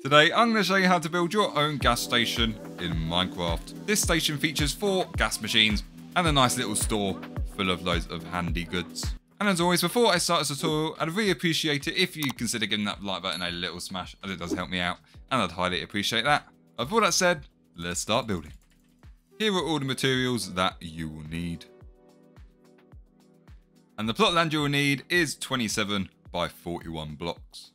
Today I'm going to show you how to build your own gas station in Minecraft. This station features four gas machines and a nice little store full of loads of handy goods. And as always, before I start this tutorial, I'd really appreciate it if you consider giving that like button a little smash, as it does help me out, and I'd highly appreciate that. With all that said, let's start building. Here are all the materials that you will need. And the plot land you will need is 27 by 41 blocks.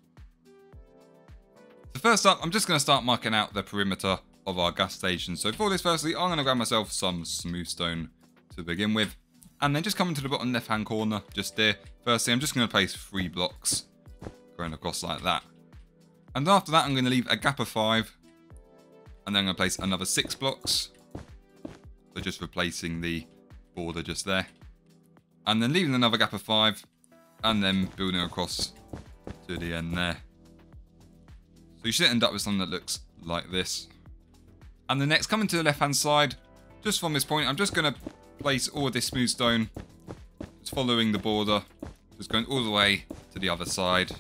So first up, I'm just going to start marking out the perimeter of our gas station. So for this, firstly, I'm going to grab myself some smooth stone to begin with. And then just coming to the bottom left hand corner, just there. Firstly, I'm just going to place three blocks going across like that. And after that, I'm going to leave a gap of five. And then I'm going to place another six blocks. So just replacing the border just there. And then leaving another gap of five. And then building across to the end there. So you should end up with something that looks like this. And the next, coming to the left-hand side, just from this point, I'm just going to place all this smooth stone, It's following the border, just going all the way to the other side.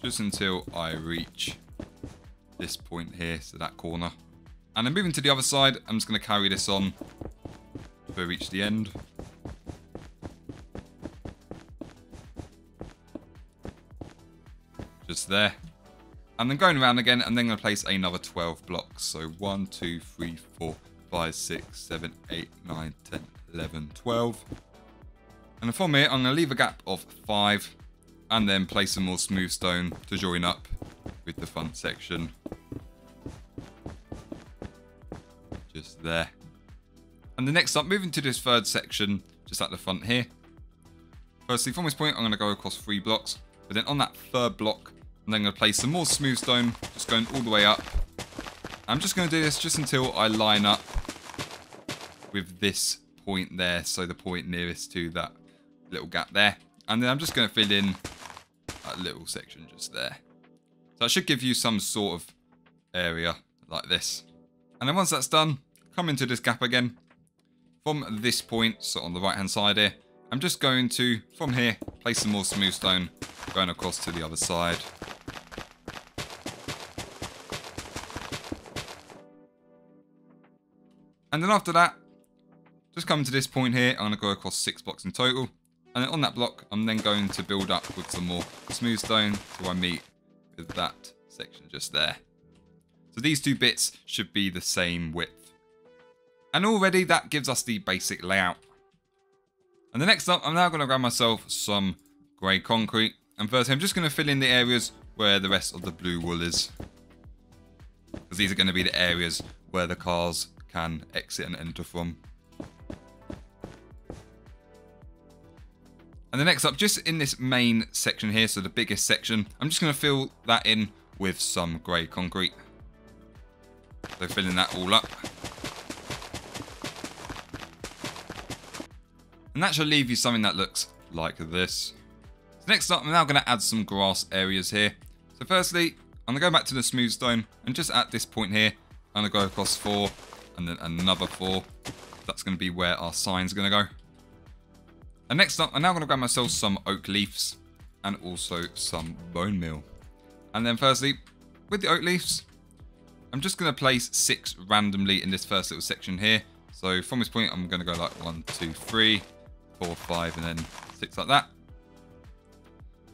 Just until I reach this point here, so that corner. And then moving to the other side, I'm just going to carry this on to reach the end. Just there. And then going around again, and then going to place another 12 blocks. So 1, 2, 3, 4, 5, 6, 7, 8, 9, 10, 11, 12. And from here, I'm going to leave a gap of 5, and then place some more smooth stone to join up with the front section. Just there. And the next up, moving to this third section, just at the front here. Firstly, from this point, I'm going to go across three blocks. But then on that third block, I'm then going to place some more smooth stone, just going all the way up. I'm just going to do this just until I line up with this point there, so the point nearest to that little gap there. And then I'm just going to fill in that little section just there. So that should give you some sort of area like this. And then once that's done, come into this gap again. From this point, so on the right hand side here, I'm just going to, from here, place some more smooth stone going across to the other side. And then after that, just come to this point here, I'm going to go across six blocks in total. And on that block, I'm then going to build up with some more smooth stone till I meet with that section just there. So these two bits should be the same width. And already that gives us the basic layout. And the next up, I'm now going to grab myself some grey concrete. And first, I'm just going to fill in the areas where the rest of the blue wool is. Because these are going to be the areas where the cars can exit and enter from. And the next up, just in this main section here, so the biggest section, I'm just going to fill that in with some grey concrete. So filling that all up. And that should leave you something that looks like this. So next up, I'm now going to add some grass areas here. So firstly, I'm going to go back to the smooth stone, and just at this point here, I'm going to go across four, and then another four. That's going to be where our sign's going to go. And next up, I'm now going to grab myself some oak leaves and also some bone meal. And then firstly, with the oak leaves, I'm just going to place six randomly in this first little section here. So from this point, I'm going to go like one, two, three, four, five, and then six like that.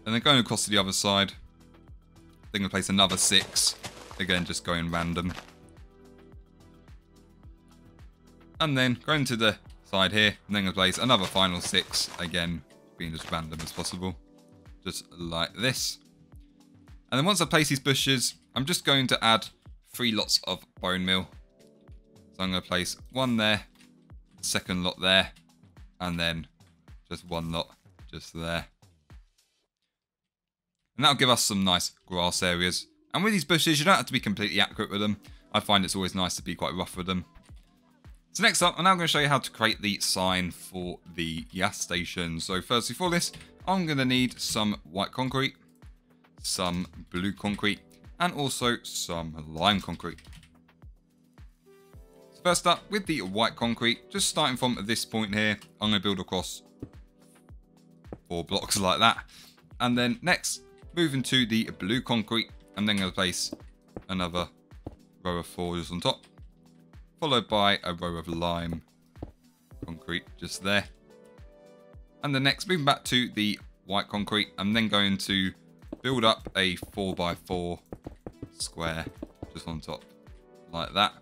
And then going across to the other side, I'm going to place another six. Again, just going random. And then going to the side here, and then to place another final six, again, being as random as possible. Just like this. And then once I place these bushes, I'm just going to add three lots of bone meal. So I'm going to place one there, second lot there, and then just one lot just there. And that'll give us some nice grass areas. And with these bushes, you don't have to be completely accurate with them. I find it's always nice to be quite rough with them. So next up, I'm now going to show you how to create the sign for the gas station. So firstly for this, I'm going to need some white concrete, some blue concrete, and also some lime concrete. So first up, with the white concrete, just starting from this point here, I'm going to build across four blocks like that. And then next, moving to the blue concrete. I'm then going to place another row of fours on top, followed by a row of lime concrete just there. And the next, moving back to the white concrete, I'm then going to build up a 4x4 square just on top, like that.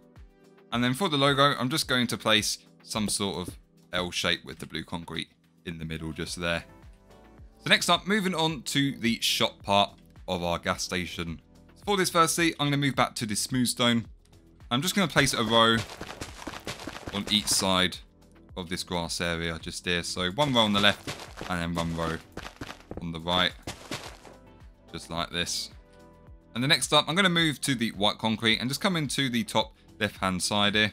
And then for the logo, I'm just going to place some sort of L shape with the blue concrete in the middle just there. So next up, moving on to the shop part of our gas station. So for this firstly, I'm going to move back to the smooth stone. I'm just going to place a row on each side of this grass area just here. So one row on the left and then one row on the right. Just like this. And the next up, I'm going to move to the white concrete and just come into the top left hand side here.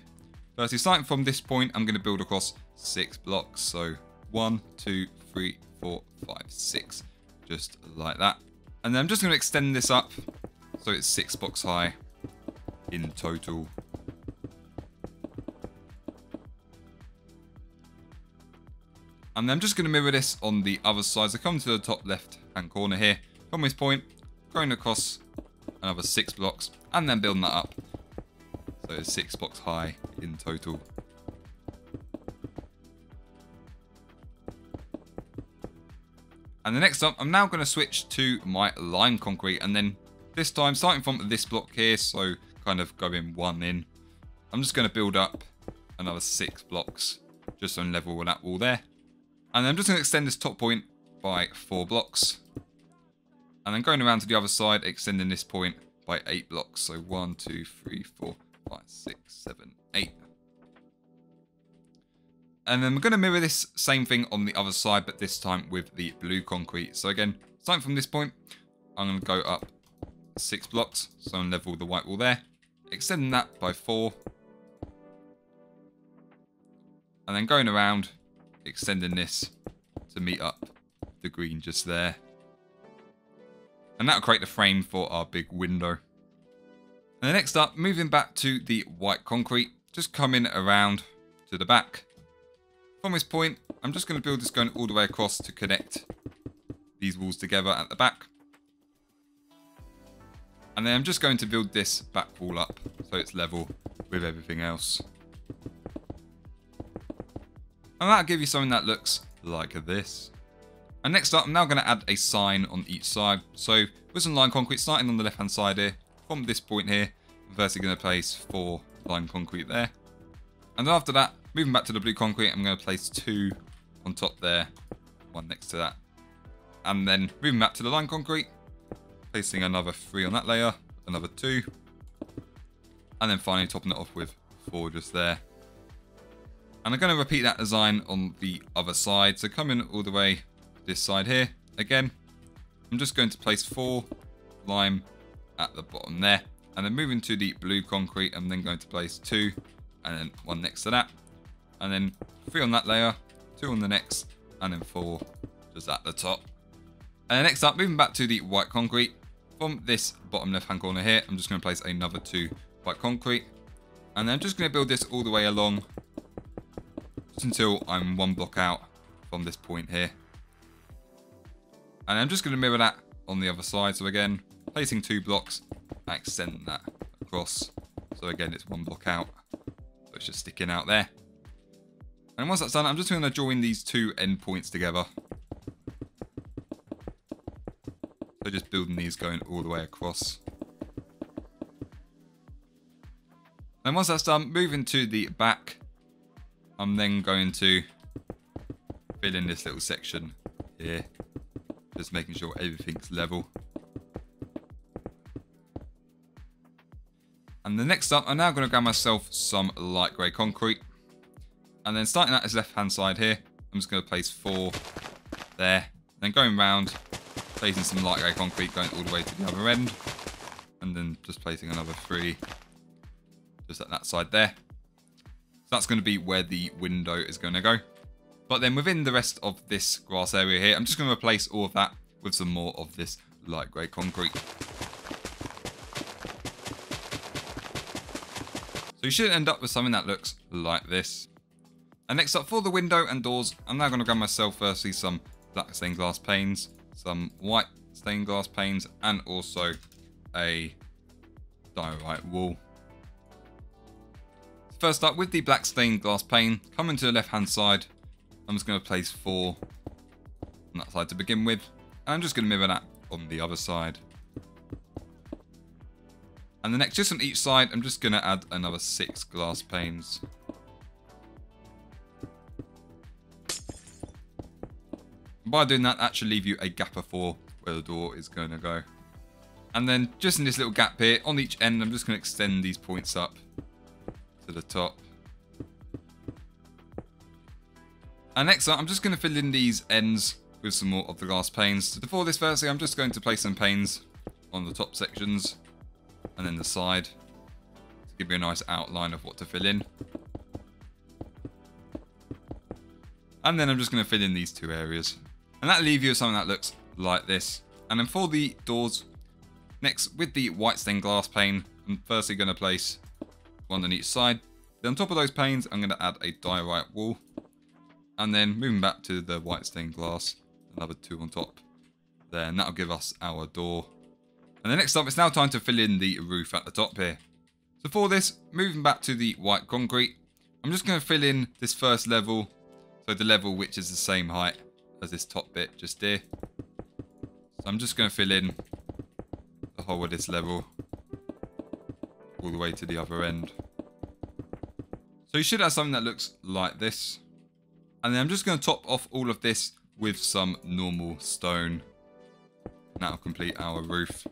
Firstly, starting from this point, I'm going to build across six blocks. So one, two, three, four, five, six. Just like that. And then I'm just going to extend this up so it's six blocks high in total. And then I'm just going to mirror this on the other side. So come to the top left hand corner here. From this point, going across another six blocks and then building that up. So it's six blocks high in total. And the next up, I'm now going to switch to my lime concrete. And then this time, starting from this block here, so kind of going one in, I'm just going to build up another six blocks just on level with that wall there. And I'm just going to extend this top point by four blocks. And then going around to the other side, extending this point by eight blocks. So one, two, three, four, five, six, seven, eight. And then we're going to mirror this same thing on the other side, but this time with the blue concrete. So again, starting from this point, I'm going to go up six blocks. So I'm level the white wall there. Extending that by four. And then going around, extending this to meet up the green just there. And that'll create the frame for our big window. And then next up, moving back to the white concrete, just coming around to the back. From this point, I'm just going to build this going all the way across to connect these walls together at the back. And then I'm just going to build this back wall up so it's level with everything else. And that'll give you something that looks like this. And next up, I'm now going to add a sign on each side. So with some lime concrete starting on the left hand side here, from this point here, I'm firstly going to place four lime concrete there. And after that, moving back to the blue concrete, I'm going to place two on top there, one next to that. And then moving back to the lime concrete, placing another three on that layer, another two. And then finally topping it off with four just there. And I'm going to repeat that design on the other side. So coming all the way this side here. Again, I'm just going to place four lime at the bottom there. And then moving to the blue concrete, I'm then going to place two and then one next to that. And then three on that layer, two on the next, and then four just at the top. And next up, moving back to the white concrete. From this bottom left hand corner here, I'm just going to place another two white concrete. And then I'm just going to build this all the way along just until I'm one block out from this point here. And I'm just going to mirror that on the other side. So again, placing two blocks, and extending that across. So again, it's one block out. So it's just sticking out there. And once that's done, I'm just going to join these two endpoints together. So just building these going all the way across. And once that's done, moving to the back, I'm then going to fill in this little section here. Just making sure everything's level. And the next up, I'm now going to grab myself some light grey concrete. And then starting at his left hand side here, I'm just going to place four there. Then going round, placing some light grey concrete going all the way to the other end. And then just placing another three just at that side there. So that's going to be where the window is going to go. But then within the rest of this grass area here, I'm just going to replace all of that with some more of this light grey concrete. So you should end up with something that looks like this. And next up for the window and doors, I'm now going to grab myself firstly some black stained glass panes, some white stained glass panes and also a diorite wall. First up, with the black stained glass pane, coming to the left hand side, I'm just going to place four on that side to begin with. And I'm just going to mirror that on the other side. And the next, just on each side, I'm just going to add another six glass panes. By doing that, that should leave you a gap of four where the door is going to go. And then just in this little gap here, on each end, I'm just going to extend these points up to the top. And next up, I'm just going to fill in these ends with some more of the glass panes. Before this, firstly, I'm just going to place some panes on the top sections and then the side to give you a nice outline of what to fill in. And then I'm just going to fill in these two areas. And that'll leave you with something that looks like this. And then for the doors, next with the white stained glass pane, I'm firstly going to place one on each side. Then on top of those panes, I'm going to add a diorite wall. And then moving back to the white stained glass, another two on top there. And that'll give us our door. And the next up, it's now time to fill in the roof at the top here. So for this, moving back to the white concrete, I'm just going to fill in this first level. So the level which is the same height as this top bit just here. So I'm just going to fill in the whole of this level all the way to the other end. So you should have something that looks like this. And then I'm just going to top off all of this with some normal stone. That'll complete our roof.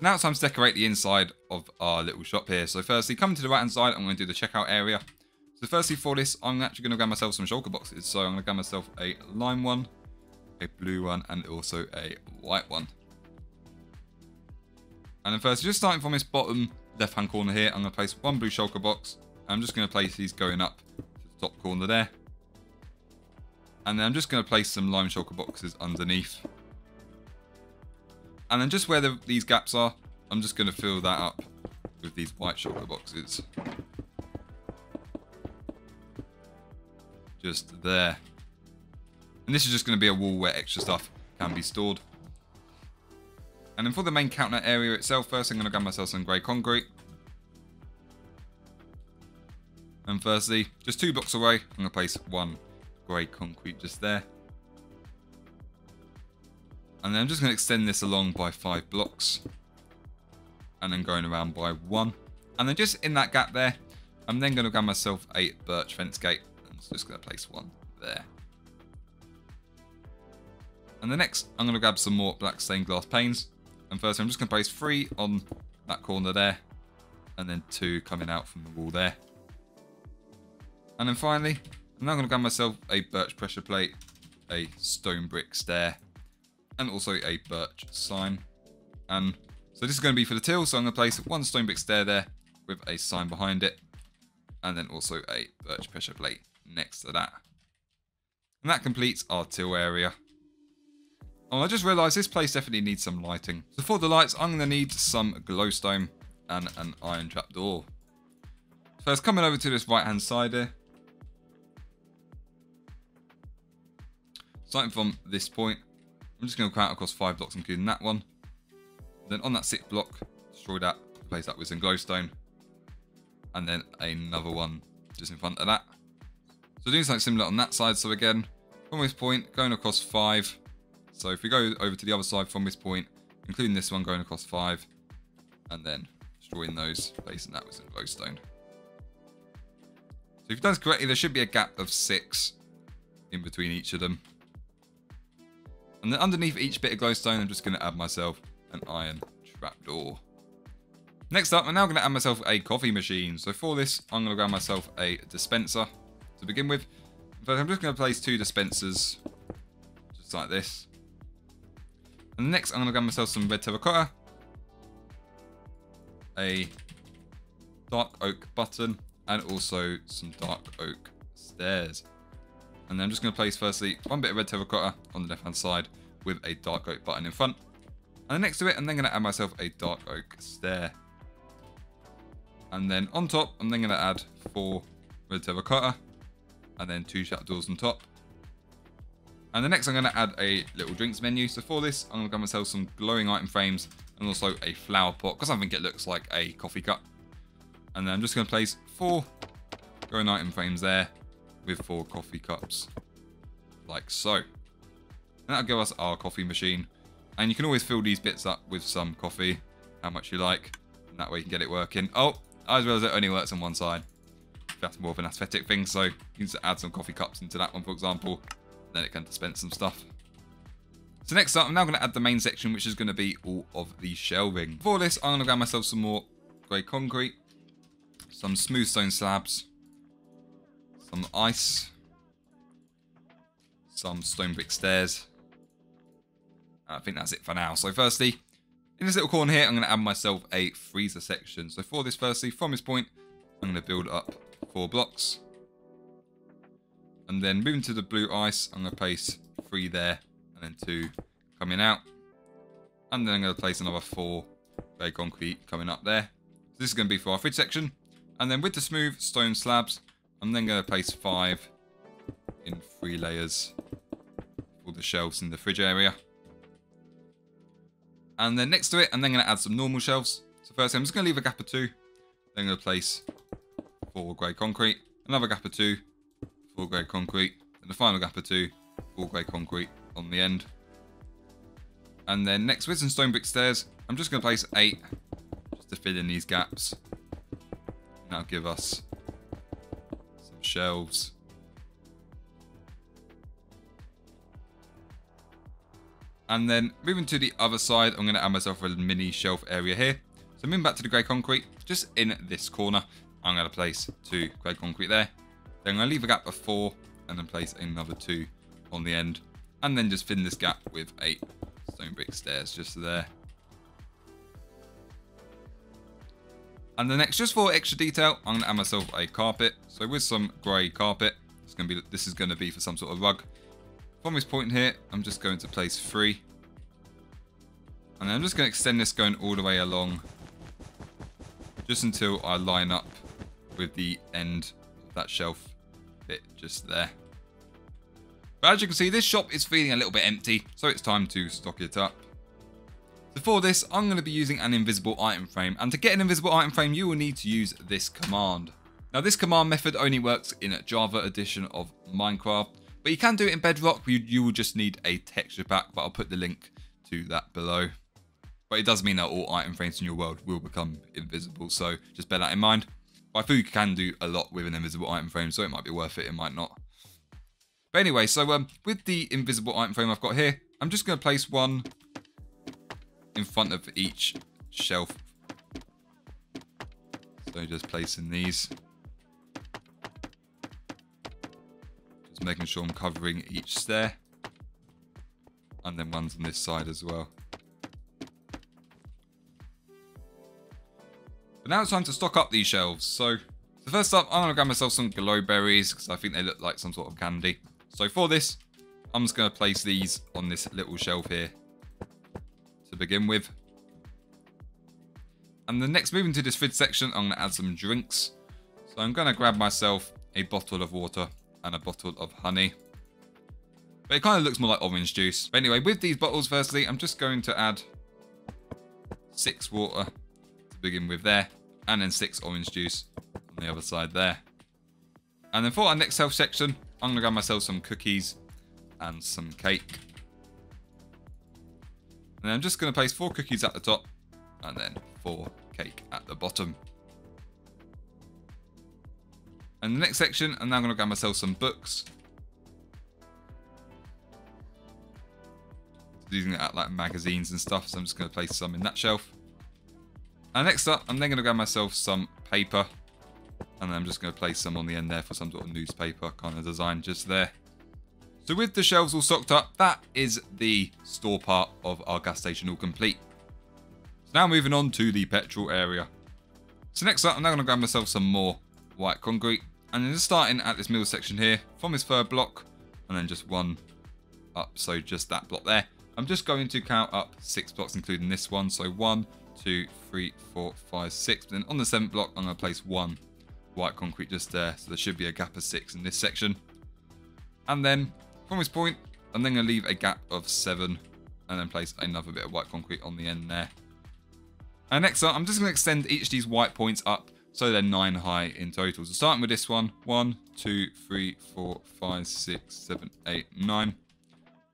Now it's time to decorate the inside of our little shop here. So firstly, coming to the right hand side, I'm going to do the checkout area. So firstly for this, I'm actually going to grab myself some shulker boxes. So I'm going to grab myself a lime one, a blue one, and also a white one. And then first, just starting from this bottom left-hand corner here, I'm going to place one blue shulker box. I'm just going to place these going up to the top corner there. And then I'm just going to place some lime shulker boxes underneath. And then just where the, these gaps are, I'm just going to fill that up with these white shulker boxes. Just there. And this is just going to be a wall where extra stuff can be stored. And then for the main counter area itself, first I'm going to grab myself some grey concrete. And firstly, just two blocks away, I'm going to place one grey concrete just there. And then I'm just going to extend this along by five blocks. And then going around by one. And then just in that gap there, I'm then going to grab myself a birch fence gate. I'm just going to place one there. And the next, I'm going to grab some more black stained glass panes. And first, I'm just going to place three on that corner there. And then two coming out from the wall there. And then finally, I'm now going to grab myself a birch pressure plate, a stone brick stair, and also a birch sign. And so this is going to be for the till, so I'm going to place one stone brick stair there with a sign behind it. And then also a birch pressure plate next to that. And that completes our till area. Oh, I just realised this place definitely needs some lighting. So for the lights, I'm going to need some glowstone and an iron trapdoor. First, coming over to this right hand side here. Starting from this point, I'm just going to count across five blocks, including that one. Then on that sixth block, destroy that, replace that with some glowstone. And then another one just in front of that. So doing something similar on that side. So again, from this point, going across five, so if we go over to the other side from this point, including this one going across five, and then destroying those, placing that with some glowstone. So if you've done this correctly, there should be a gap of six in between each of them. And then underneath each bit of glowstone, I'm just going to add myself an iron trapdoor. Next up, I'm now going to add myself a coffee machine. So for this, I'm going to grab myself a dispenser to begin with. First, I'm just going to place two dispensers, just like this. And next, I'm going to grab myself some red terracotta, a dark oak button, and also some dark oak stairs. And then I'm just going to place firstly one bit of red terracotta on the left hand side with a dark oak button in front. And then next to it, I'm then going to add myself a dark oak stair. And then on top, I'm then going to add four red terracotta and then two shut doors on top. And the next I'm going to add a little drinks menu. So for this, I'm going to grab myself some glowing item frames and also a flower pot because I think it looks like a coffee cup. And then I'm just going to place four glowing item frames there with four coffee cups like so. And that'll give us our coffee machine. And you can always fill these bits up with some coffee, how much you like. And that way you can get it working. Oh, as well as it only works on one side. That's more of an aesthetic thing. So you can just add some coffee cups into that one, for example. Then it can dispense some stuff. So next up, I'm now going to add the main section, which is going to be all of the shelving. For this, I'm going to grab myself some more grey concrete, some smooth stone slabs, some ice, some stone brick stairs. Uh, I think that's it for now. So firstly, in this little corner here, I'm going to add myself a freezer section. So for this, firstly, from this point, I'm going to build up four blocks. And then moving to the blue ice, I'm going to place three there and then two coming out. And then I'm going to place another four grey concrete coming up there. So this is going to be for our fridge section. And then with the smooth stone slabs, I'm then going to place five in three layers for the shelves in the fridge area. And then next to it, I'm then going to add some normal shelves. So first, I'm just going to leave a gap of two. Then I'm going to place four grey concrete, another gap of two, four grey concrete, and the final gap of two, four grey concrete on the end. And then next with some stone brick stairs, I'm just going to place eight just to fill in these gaps. And that'll give us shelves. And then moving to the other side, I'm going to add myself a mini shelf area here. So moving back to the grey concrete, just in this corner, I'm going to place two grey concrete there. Then I'm going to leave a gap of four and then place another two on the end. And then just fill this gap with eight stone brick stairs just there. And the next, just for extra detail, I'm going to add myself a carpet. So with some grey carpet, it's going to be this is going to be for some sort of rug. From this point here, I'm just going to place three. And I'm just going to extend this going all the way along just until I line up with the end of that shelf bit just there. But as you can see, this shop is feeling a little bit empty, so it's time to stock it up. So for this, I'm going to be using an invisible item frame, and to get an invisible item frame, you will need to use this command. Now this command method only works in a Java edition of Minecraft, but you can do it in Bedrock, you, you will just need a texture pack, but I'll put the link to that below. But it does mean that all item frames in your world will become invisible, so just bear that in mind. I feel you can do a lot with an invisible item frame, so it might be worth it, it might not. But anyway, so um, with the invisible item frame I've got here, I'm just going to place one in front of each shelf. So just placing these. Just making sure I'm covering each stair. And then one's on this side as well. But now it's time to stock up these shelves. So, so first up, I'm going to grab myself some glow berries because I think they look like some sort of candy. So for this, I'm just going to place these on this little shelf here begin with. And the next, moving to this fridge section, I'm going to add some drinks. So I'm going to grab myself a bottle of water and a bottle of honey. But it kind of looks more like orange juice. But anyway, with these bottles, firstly, I'm just going to add six water to begin with there. And then six orange juice on the other side there. And then for our next health section, I'm going to grab myself some cookies and some cake. And I'm just going to place four cookies at the top and then four cake at the bottom. And the next section, I'm now going to grab myself some books. Using it at like magazines and stuff, so I'm just going to place some in that shelf. And next up, I'm then going to grab myself some paper. And then I'm just going to place some on the end there for some sort of newspaper kind of design just there. So with the shelves all stocked up, that is the store part of our gas station all complete. So now moving on to the petrol area. So next up, I'm now going to grab myself some more white concrete. And then just starting at this middle section here, from this third block, and then just one up, so just that block there. I'm just going to count up six blocks, including this one. So one, two, three, four, five, six. Then on the seventh block, I'm going to place one white concrete just there. So there should be a gap of six in this section. And then from this point, I'm then going to leave a gap of 7 and then place another bit of white concrete on the end there. And next up, I'm just going to extend each of these white points up so they're 9 high in total. So starting with this one, 1, 2, 3, 4, 5, 6, 7, 8, 9.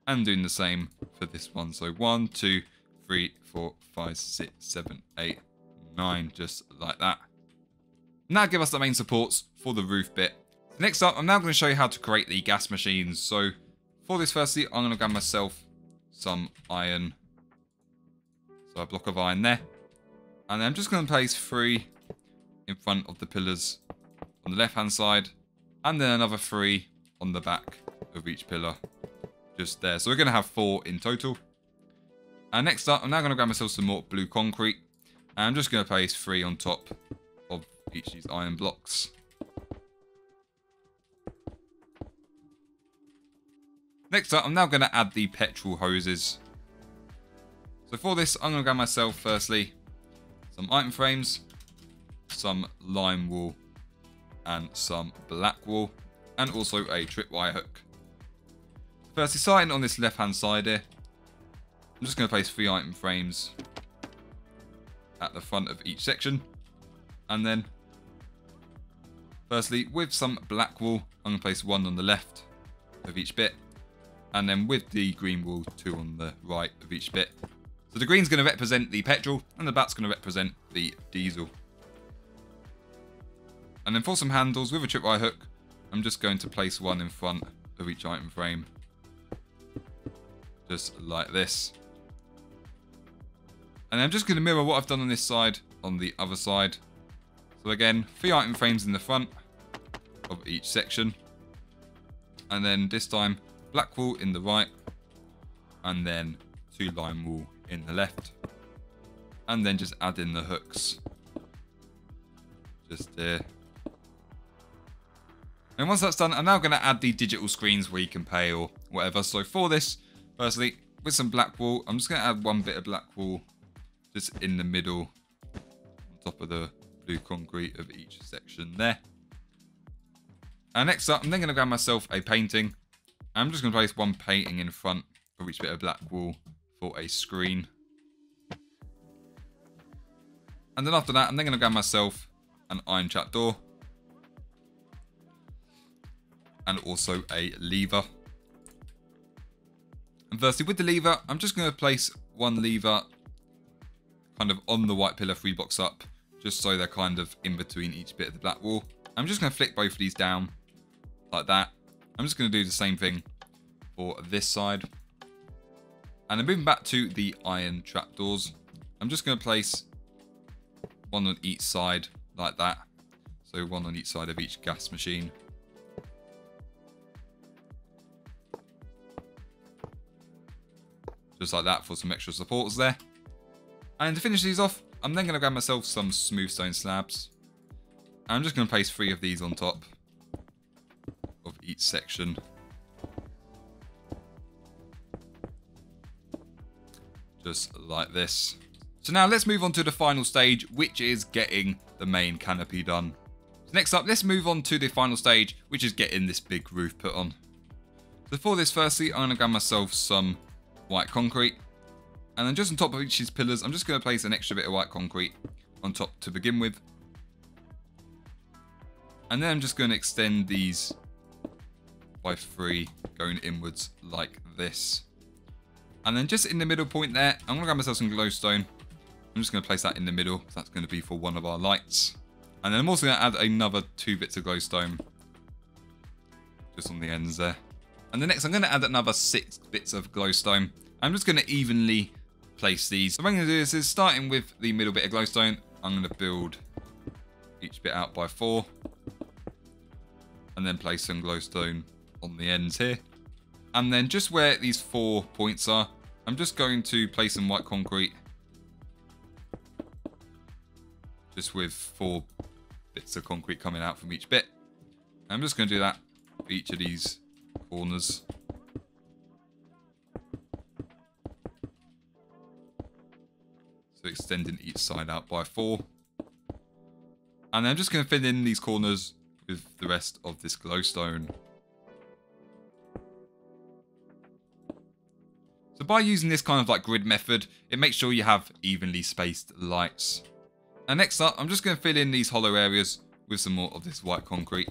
And doing the same for this one. So 1, 2, 3, 4, 5, 6, 7, 8, 9. Just like that. Now give us the main supports for the roof bit. Next up, I'm now going to show you how to create the gas machines. So for this firstly, I'm going to grab myself some iron. So a block of iron there. And then I'm just going to place three in front of the pillars on the left hand side. And then another three on the back of each pillar. Just there. So we're going to have four in total. And next up, I'm now going to grab myself some more blue concrete. And I'm just going to place three on top of each of these iron blocks. Next up, I'm now going to add the petrol hoses. So for this, I'm going to grab myself, firstly, some item frames, some lime wool, and some black wool, and also a tripwire hook. Firstly, starting on this left-hand side here, I'm just going to place three item frames at the front of each section. And then, firstly, with some black wool, I'm going to place one on the left of each bit and then with the green wool, two on the right of each bit. So the green's going to represent the petrol, and the black's going to represent the diesel. And then for some handles with a tripwire hook, I'm just going to place one in front of each item frame. Just like this. And I'm just going to mirror what I've done on this side on the other side. So again, three item frames in the front of each section. And then this time, black wool in the right, and then two lime wool in the left. And then just add in the hooks. Just there. And once that's done, I'm now going to add the digital screens where you can pay or whatever. So for this, firstly, with some black wool I'm just going to add one bit of black wool just in the middle, on top of the blue concrete of each section there. And next up, I'm then going to grab myself a painting I'm just going to place one painting in front of each bit of black wool for a screen. And then after that, I'm then going to grab myself an iron trap door. And also a lever. And firstly, with the lever, I'm just going to place one lever kind of on the white pillar three box up, just so they're kind of in between each bit of the black wool. I'm just going to flick both of these down like that. I'm just going to do the same thing for this side. And then moving back to the iron trapdoors, I'm just going to place one on each side like that. So one on each side of each gas machine. Just like that for some extra supports there. And to finish these off, I'm then going to grab myself some smooth stone slabs. I'm just going to place three of these on top each section. Just like this. So now let's move on to the final stage, which is getting the main canopy done. So next up, let's move on to the final stage, which is getting this big roof put on. So for this, firstly, I'm going to grab myself some white concrete. And then just on top of each of these pillars, I'm just going to place an extra bit of white concrete on top to begin with. And then I'm just going to extend these by three going inwards like this. And then just in the middle point there, I'm going to grab myself some glowstone. I'm just going to place that in the middle. That's going to be for one of our lights. And then I'm also going to add another two bits of glowstone. Just on the ends there. And the next, I'm going to add another six bits of glowstone. I'm just going to evenly place these. So what I'm going to do is, is starting with the middle bit of glowstone, I'm going to build each bit out by four. And then place some glowstone on the ends here. And then just where these four points are, I'm just going to place some white concrete. Just with four bits of concrete coming out from each bit. I'm just going to do that for each of these corners. So extending each side out by four. And then I'm just going to fill in these corners with the rest of this glowstone. So by using this kind of like grid method, it makes sure you have evenly spaced lights. And next up, I'm just going to fill in these hollow areas with some more of this white concrete.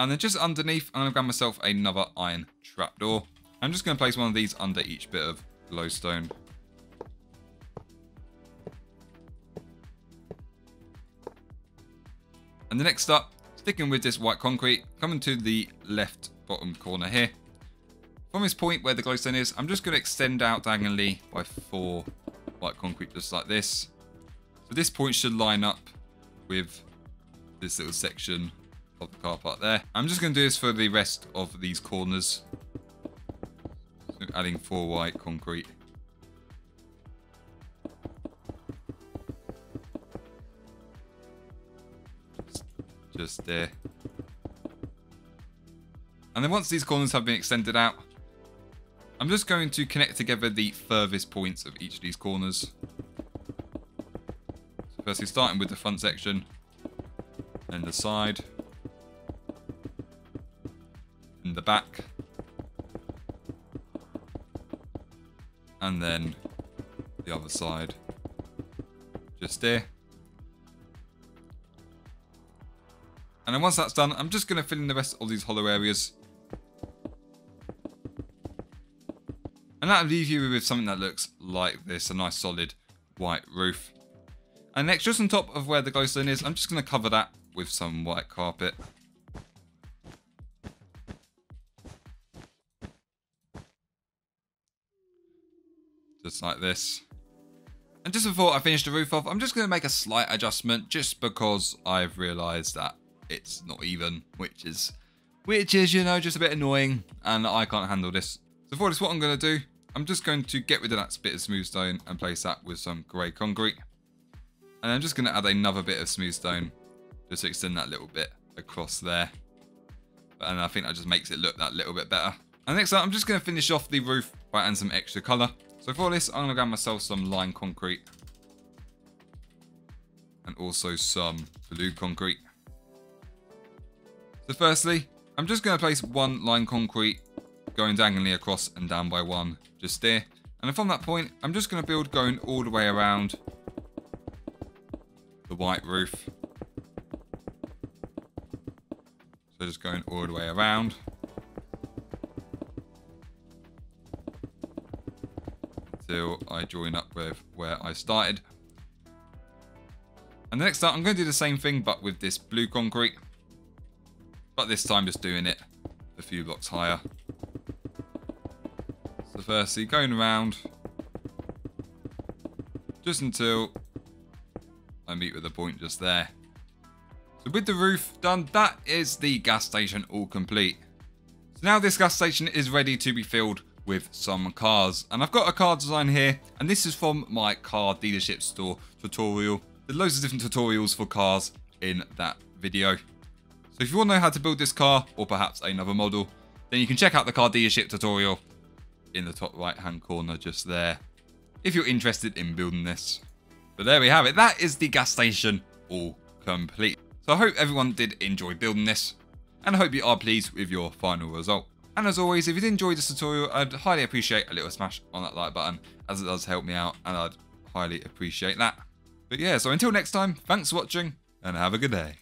And then just underneath, I'm going to grab myself another iron trapdoor. I'm just going to place one of these under each bit of glowstone. And the next up, sticking with this white concrete, coming to the left bottom corner here. From this point where the glowstone is, I'm just going to extend out diagonally by four white concrete just like this. So this point should line up with this little section of the car park there. I'm just going to do this for the rest of these corners. So adding four white concrete. Just, there. And then once these corners have been extended out, I'm just going to connect together the furthest points of each of these corners. So firstly starting with the front section, then the side, in the back. And then the other side. Just there. And then once that's done, I'm just going to fill in the rest of these hollow areas. And that'll leave you with something that looks like this, a nice solid white roof. And next, just on top of where the glowstone is, I'm just going to cover that with some white carpet. Just like this. And just before I finish the roof off, I'm just going to make a slight adjustment just because I've realised that it's not even, which is, which is, you know, just a bit annoying and I can't handle this. So for this, what I'm going to do, I'm just going to get rid of that bit of smooth stone and place that with some grey concrete. And I'm just going to add another bit of smooth stone just to extend that little bit across there. And I think that just makes it look that little bit better. And next up, I'm just going to finish off the roof by adding some extra colour. So for this, I'm going to grab myself some lime concrete. And also some blue concrete. So firstly, I'm just going to place one lime concrete going diagonally across and down by one, just there. And from that point, I'm just going to build going all the way around the white roof. So just going all the way around. Until I join up with where I started. And the next up, I'm going to do the same thing, but with this blue concrete. But this time just doing it a few blocks higher. So firstly, going around just until I meet with a point just there. So with the roof done, that is the gas station all complete. So now this gas station is ready to be filled with some cars. And I've got a car design here, and this is from my car dealership store tutorial. There's loads of different tutorials for cars in that video. So if you want to know how to build this car, or perhaps another model, then you can check out the car dealership tutorial in the top right hand corner just there, if you're interested in building this. But there we have it, that is the gas station all complete. So I hope everyone did enjoy building this, and I hope you are pleased with your final result. And as always, if you did enjoy this tutorial, I'd highly appreciate a little smash on that like button, as it does help me out, and I'd highly appreciate that. But yeah, so until next time, thanks for watching, and have a good day.